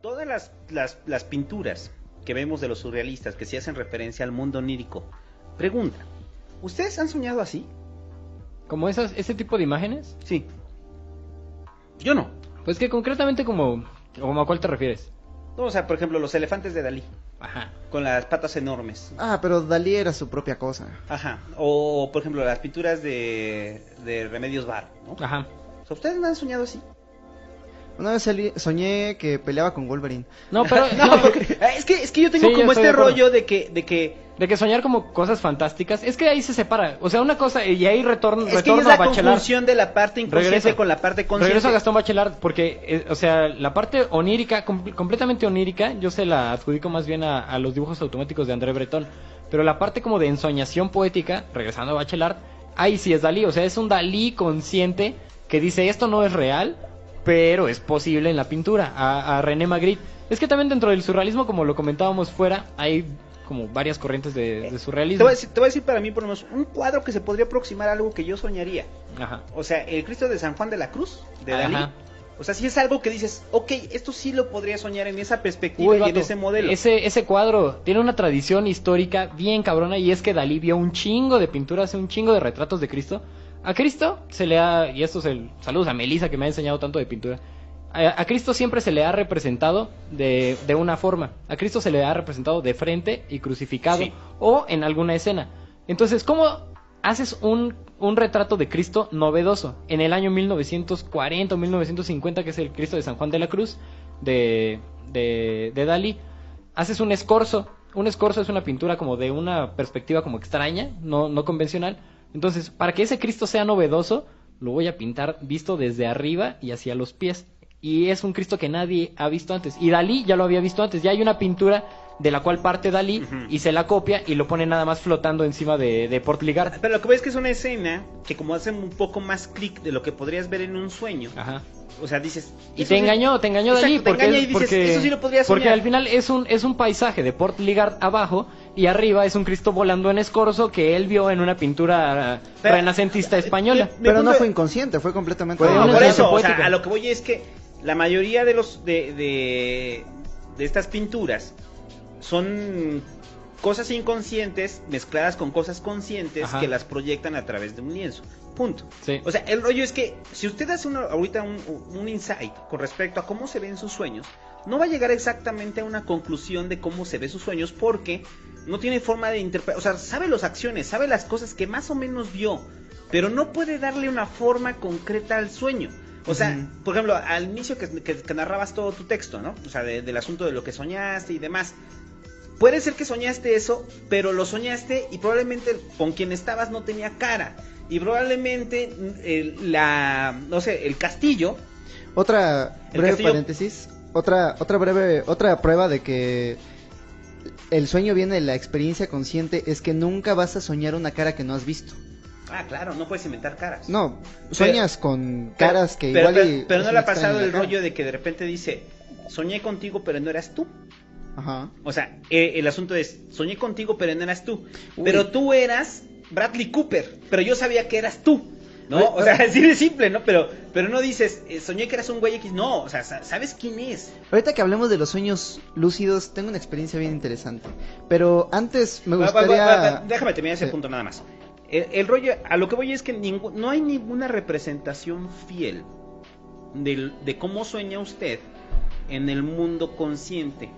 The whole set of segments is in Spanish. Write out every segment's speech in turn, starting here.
Todas las, las, las pinturas que vemos de los surrealistas que se hacen referencia al mundo onírico. Pregunta, ¿ustedes han soñado así? ¿Como esas, ese tipo de imágenes? Sí. Yo no. Pues que concretamente como, como a cuál te refieres. No, o sea, por ejemplo, los elefantes de Dalí, Ajá. Con las patas enormes. Ah, pero Dalí era su propia cosa. Ajá. O, por ejemplo, las pinturas de, de Remedios Bar, ¿no? Ajá. ¿Ustedes no han soñado así? Una vez salí- soñé que peleaba con Wolverine. No, pero No, porque- es que es que yo tengo Sí, como este rollo de que de que de que soñar como cosas fantásticas, es que ahí se separa. O sea, una cosa, y ahí retorno, es que ya retorno es a la Bachelard. conjunción de la parte inconsciente Regreso. con la parte consciente. Regreso a Gastón Bachelard porque, eh, o sea, la parte onírica, com- completamente onírica, yo se la adjudico más bien a, a los dibujos automáticos de André Breton. Pero la parte como de ensoñación poética, regresando a Bachelard, ahí sí es Dalí. O sea, es un Dalí consciente que dice esto no es real, pero es posible en la pintura. A, a René Magritte. Es que también dentro del surrealismo, como lo comentábamos fuera, hay como varias corrientes de, de Te surrealismo. voy, a decir, te voy a decir para mí por lo menos un cuadro que se podría aproximar a algo que yo soñaría. Ajá. O sea, el Cristo de San Juan de la Cruz, de Ajá. Dalí. O sea, si es algo que dices, ok, esto sí lo podría soñar en esa perspectiva Uy, y en ese modelo. Ese, ese cuadro tiene una tradición histórica bien cabrona y es que Dalí vio un chingo de pinturas, un chingo de retratos de Cristo. A Cristo se le ha, y esto es el saludos a Melissa que me ha enseñado tanto de pintura. A, a Cristo siempre se le ha representado de, de una forma. A Cristo se le ha representado de frente y crucificado Sí. o en alguna escena. Entonces, ¿cómo haces un, un retrato de Cristo novedoso? En el año 1940 o 1950, que es el Cristo de San Juan de la Cruz, de, de, de Dalí, haces un escorzo. Un escorzo es una pintura como de una perspectiva como extraña, no, no convencional. Entonces, para que ese Cristo sea novedoso, lo voy a pintar visto desde arriba y hacia los pies. Y es un Cristo que nadie ha visto antes. Y Dalí ya lo había visto antes. Ya hay una pintura de la cual parte Dalí y se la copia y lo pone nada más flotando encima de, de Port Ligard. Pero lo que ves es que es una escena que como hace un poco más clic de lo que podrías ver en un sueño. Ajá. O sea, dices... Y te engañó, te engañó Dalí te porque, engaña y dices, porque, eso sí lo podría porque soñar. al final es un, es un paisaje de Port Ligard abajo y arriba es un Cristo volando en escorzo que él vio en una pintura Pero- renacentista española. Mi Pero no fue inconsciente, fue completamente... Fue No, una por eso, o sea, a lo que voy es que la mayoría de los de, de, de estas pinturas son cosas inconscientes mezcladas con cosas conscientes Ajá. que las proyectan a través de un lienzo. Punto. Sí. O sea, el rollo es que si usted hace una- ahorita un, un insight con respecto a cómo se ven sus sueños, no va a llegar exactamente a una conclusión de cómo se ven sus sueños porque no tiene forma de interpretar, o sea, sabe las acciones, sabe las cosas que más o menos vio, pero no puede darle una forma concreta al sueño. O sea, por ejemplo, al inicio que, que- que narrabas todo tu texto, ¿no? O sea, de- del asunto de lo que soñaste y demás. Puede ser que soñaste eso, pero lo soñaste y probablemente con quien estabas no tenía cara. Y probablemente mm, el, la, no sé, el castillo. Otra breve castillo- paréntesis, otra, otra breve, otra prueba de que el sueño viene de la experiencia consciente es que nunca vas a soñar una cara que no has visto. Ah, claro, no puedes inventar caras. No, sueñas con Pero- caras que igual pero, y pero no le ha pasado el rollo de que de repente dice, soñé contigo, pero no eras tú. Ajá. O sea, eh, el asunto es, soñé contigo, pero no eras tú. Uy. Pero tú eras Bradley Cooper, pero yo sabía que eras tú. ¿No? O sea, así de simple, ¿no? Pero, pero no dices, eh, soñé que eras un güey X. No, o sea, sa- ¿sabes quién es? Ahorita que hablemos de los sueños lúcidos, tengo una experiencia bien interesante. Pero antes me va- gustaría... va- va- déjame terminar ese Sí. punto nada más. El, el rollo, a lo que voy es que ningú- no hay ninguna representación fiel del- de cómo sueña usted en el mundo consciente.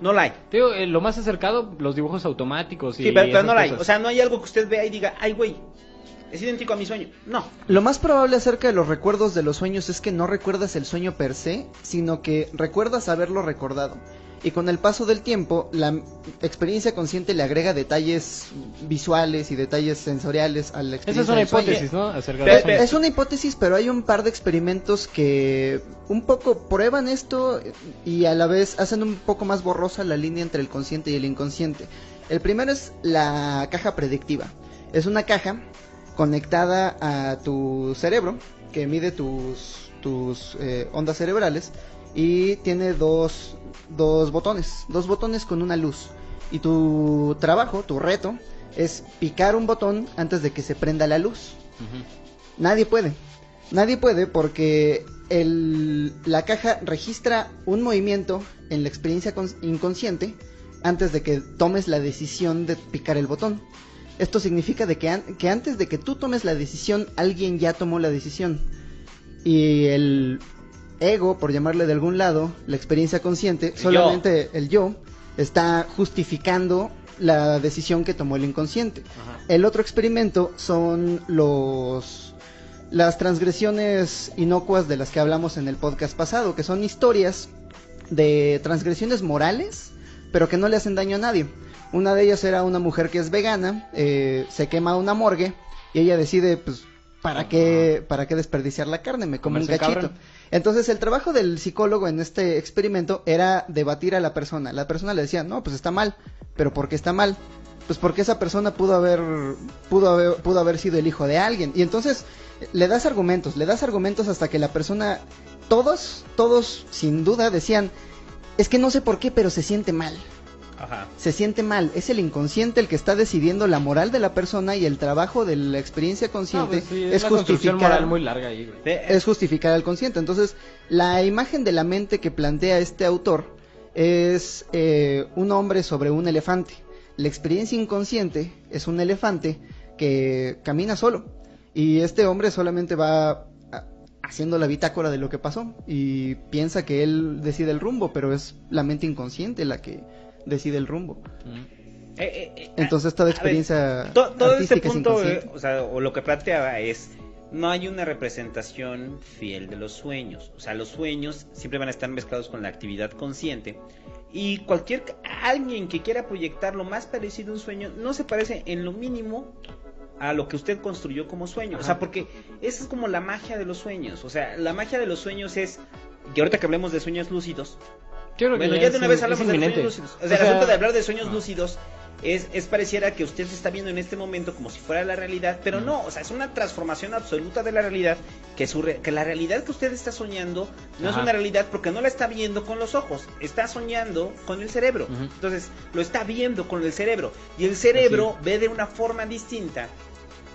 No la hay. Eh, lo más acercado, los dibujos automáticos y Sí, pero, no la hay. cosas. O sea, no hay algo que usted vea y diga, ay, güey, es idéntico a mi sueño. No. Lo más probable acerca de los recuerdos de los sueños es que no recuerdas el sueño per se, sino que recuerdas haberlo recordado. Y con el paso del tiempo, la experiencia consciente le agrega detalles visuales y detalles sensoriales a la Esa experiencia es una hipótesis, ¿no? Acerca de Es una hipótesis, pero hay un par de experimentos que un poco prueban esto y a la vez hacen un poco más borrosa la línea entre el consciente y el inconsciente. El primero es la caja predictiva. Es una caja conectada a tu cerebro que mide tus, tus eh, ondas cerebrales y tiene dos, dos botones, dos botones con una luz. Y tu trabajo, tu reto, es picar un botón antes de que se prenda la luz. Nadie puede. Nadie puede porque el, la caja registra un movimiento en la experiencia cons- inconsciente antes de que tomes la decisión de picar el botón. Esto significa de que, an- que antes de que tú tomes la decisión, alguien ya tomó la decisión. Y el ego, por llamarle de algún lado, la experiencia consciente, solamente el yo, está justificando la decisión que tomó el inconsciente. El otro experimento son los las transgresiones inocuas de las que hablamos en el podcast pasado, que son historias de transgresiones morales, pero que no le hacen daño a nadie. Una de ellas era una mujer que es vegana, eh, se quema una morgue y ella decide, pues, ¿para qué, para qué desperdiciar la carne? Me como un cachito. cabrón. Entonces el trabajo del psicólogo en este experimento era debatir a la persona. La persona le decía, no, pues está mal, pero ¿por qué está mal? Pues porque esa persona pudo haber, pudo haber, pudo haber sido el hijo de alguien. Y entonces le das argumentos, le das argumentos hasta que la persona, todos, todos sin duda decían, es que no sé por qué, pero se siente mal. Ajá. Se siente mal, es el inconsciente el que está decidiendo la moral de la persona y el trabajo de la experiencia No, consciente pues sí, es justificar moral muy larga ahí, güey. De- es justificar al consciente. Entonces, la imagen de la mente que plantea este autor es eh, un hombre sobre un elefante. La experiencia inconsciente es un elefante que camina solo. Y este hombre solamente va a- haciendo la bitácora de lo que pasó y piensa que él decide el rumbo, pero es la mente inconsciente la que decide el rumbo. Mm. eh, eh, eh, Entonces toda ver, experiencia to- todo este es punto, o sea, o lo que planteaba es, no hay una representación fiel de los sueños. O sea, los sueños siempre van a estar mezclados con la actividad consciente. Y cualquier alguien que quiera proyectar lo más parecido a un sueño no se parece en lo mínimo a lo que usted construyó como sueño. O sea, porque esa es como la magia de los sueños. O sea, la magia de los sueños es que ahorita que hablemos de sueños lúcidos, Yo creo que bueno, ya de una vez hablamos de sueños lúcidos. O sea, O el asunto de hablar de sueños lúcidos es, es pareciera que usted se está viendo en este momento como si fuera la realidad, pero no, o sea, es una transformación absoluta de la realidad, que, su re- que la realidad que usted está soñando no es una realidad porque no la está viendo con los ojos, está soñando con el cerebro. Entonces, lo está viendo con el cerebro. Y el cerebro ve de una forma distinta.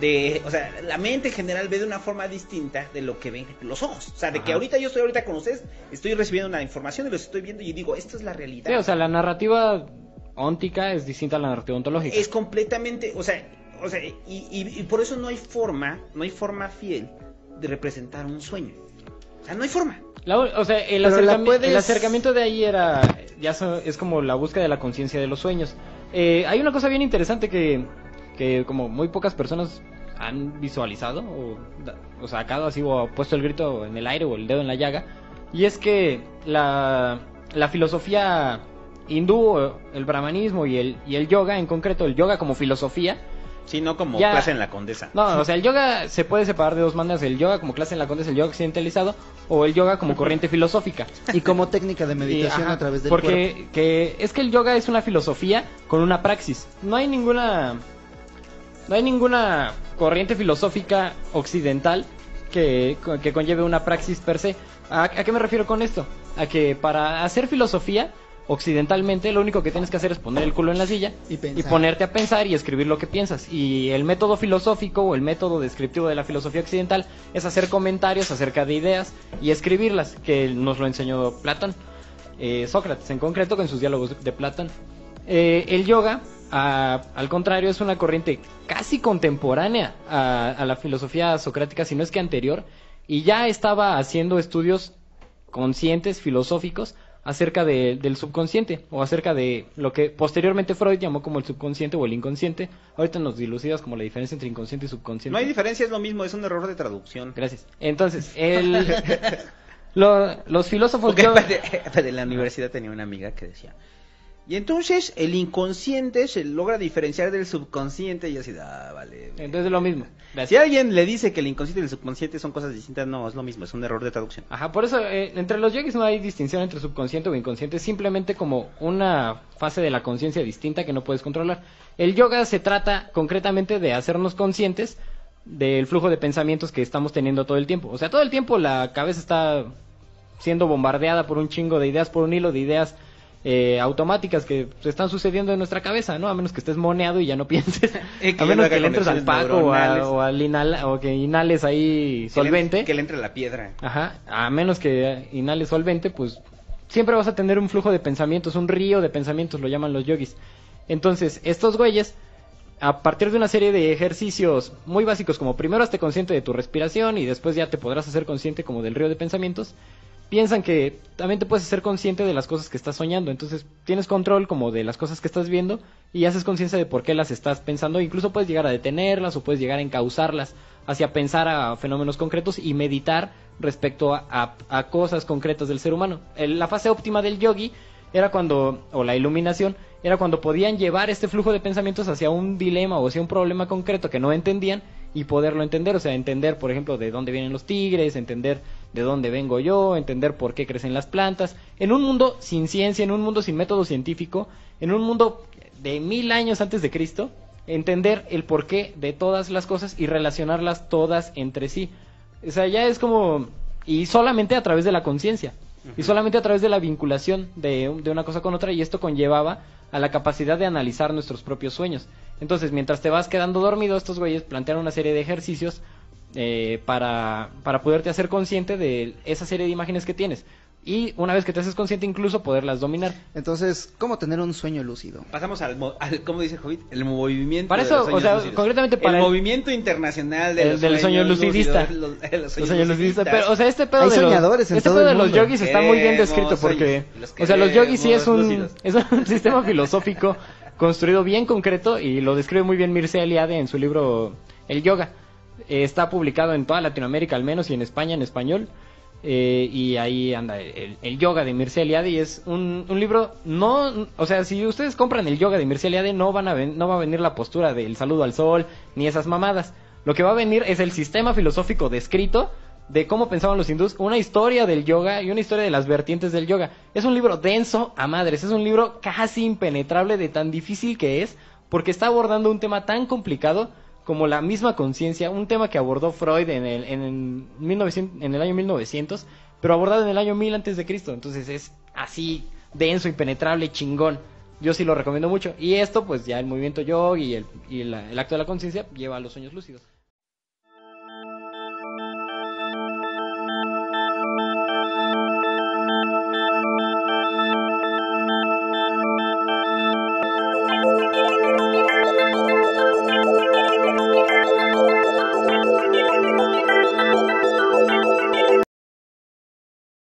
De, o sea, la mente en general ve de una forma distinta de lo que ven los ojos. O sea, de que ahorita yo estoy ahorita con ustedes, estoy recibiendo una información y los estoy viendo y digo, esto es la realidad. Sí, o sea, la narrativa óntica es distinta a la narrativa ontológica. es completamente, o sea, o sea, y, y- y por eso no hay forma, no hay forma fiel de representar un sueño. O sea, no hay forma. La o sea, el, acercami- puedes- el acercamiento de ahí era, ya so- es como la búsqueda de la conciencia de los sueños. Eh, hay una cosa bien interesante que, que como muy pocas personas han visualizado o, o sacado así o puesto el grito en el aire o el dedo en la llaga, y es que la, la filosofía hindú, el brahmanismo y el, y el yoga, en concreto el yoga como filosofía, Sí, no como Ya. clase en la condesa. no, o sea, el yoga se puede separar de dos maneras, el yoga como clase en la condesa, el yoga occidentalizado, o el yoga como corriente filosófica. Y como técnica de meditación Y, ajá, a través del cuerpo. porque que es que el yoga es una filosofía con una praxis. No hay ninguna no hay ninguna corriente filosófica occidental que, que conlleve una praxis per se. ¿A, a qué me refiero con esto? A que para hacer filosofía occidentalmente lo único que tienes que hacer es poner el culo en la silla Y ponerte a pensar y escribir lo que piensas. Y el método filosófico o el método descriptivo de la filosofía occidental es hacer comentarios acerca de ideas y escribirlas, que nos lo enseñó Platón, eh, Sócrates en concreto, con sus diálogos de Platón. Eh, el yoga, a- al contrario, es una corriente casi contemporánea a, a la filosofía socrática, si no es que anterior, y ya estaba haciendo estudios conscientes, filosóficos, acerca de- del subconsciente o acerca de lo que posteriormente Freud llamó como el subconsciente o el inconsciente. Ahorita nos dilucidas como la diferencia entre inconsciente y subconsciente. No hay diferencia, es lo mismo, es un error de traducción. Gracias. Entonces, el, lo- los filósofos... Yo- aparte, en la universidad tenía una amiga que decía, y entonces el inconsciente se logra diferenciar del subconsciente y así, ah, vale. Entonces es lo mismo. Gracias. Si alguien le dice que el inconsciente y el subconsciente son cosas distintas, no, es lo mismo, es un error de traducción. Ajá, por eso eh, entre los yogis no hay distinción entre subconsciente o inconsciente, simplemente como una fase de la conciencia distinta que no puedes controlar. El yoga se trata concretamente de hacernos conscientes del flujo de pensamientos que estamos teniendo todo el tiempo. O sea, todo el tiempo la cabeza está siendo bombardeada por un chingo de ideas, por un hilo de ideas eh, automáticas que están sucediendo en nuestra cabeza, ¿no? A menos que estés moneado y ya no pienses. A menos no que le entres al paco o, a- neuronales. o al inhala- o que inhales ahí solvente. Que le entre la piedra. Ajá, a menos que inhales solvente, pues siempre vas a tener un flujo de pensamientos, un río de pensamientos, lo llaman los yogis. Entonces, estos güeyes, a partir de una serie de ejercicios muy básicos, como primero hazte consciente de tu respiración y después ya te podrás hacer consciente como del río de pensamientos, piensan que también te puedes hacer consciente de las cosas que estás soñando. Entonces, tienes control como de las cosas que estás viendo y haces conciencia de por qué las estás pensando. Incluso puedes llegar a detenerlas o puedes llegar a encauzarlas hacia pensar a fenómenos concretos y meditar respecto a cosas concretas del ser humano. El- la fase óptima del yogi era cuando, o la iluminación, era cuando podían llevar este flujo de pensamientos hacia un dilema o hacia un problema concreto que no entendían y poderlo entender, o sea, entender, por ejemplo, de dónde vienen los tigres, entender de dónde vengo yo, entender por qué crecen las plantas, en un mundo sin ciencia, en un mundo sin método científico, en un mundo de mil años antes de Cristo, entender el porqué de todas las cosas y relacionarlas todas entre sí. O sea, ya es como... Y solamente a través de la conciencia. Y solamente a través de la vinculación de, de una cosa con otra. Y esto conllevaba a la capacidad de analizar nuestros propios sueños. Entonces, mientras te vas quedando dormido, estos güeyes plantean una serie de ejercicios eh, para, para poderte hacer consciente de esa serie de imágenes que tienes. Y una vez que te haces consciente, incluso poderlas dominar. Entonces, ¿cómo tener un sueño lúcido? Pasamos al, al ¿cómo dice Hobbit? El movimiento Para de eso, los sueños o sea, lúcidos. concretamente para el, el- movimiento internacional de el- los del sueño lucidista. los- de los Los sueños sueños lucidistas, pero, o sea, este pedo Hay de los, soñadores en este todo pedo el de los mundo. yogis está muy bien descrito porque, sueños, los o sea, los yogis sí es un, es un sistema filosófico construido bien concreto y lo describe muy bien Mircea Eliade en su libro El Yoga. Eh, está publicado en toda Latinoamérica al menos y en España en español. Eh, y ahí anda el, yoga de Mircea Eliade y es un, un libro no o sea si ustedes compran el yoga de Mircea Eliade no van a ven- no va a venir la postura del saludo al sol ni esas mamadas lo que va a venir es el sistema filosófico descrito de cómo pensaban los hindús una historia del yoga y una historia de las vertientes del yoga es un libro denso a madres es un libro casi impenetrable de tan difícil que es porque está abordando un tema tan complicado como la misma conciencia, un tema que abordó Freud en el, en, el 1900 en el año 1900, pero abordado en el año 1000 antes de Cristo. Entonces es así denso, impenetrable, chingón. Yo sí lo recomiendo mucho. Y esto, pues ya el movimiento yogi y el, y la- el acto de la conciencia lleva a los sueños lúcidos.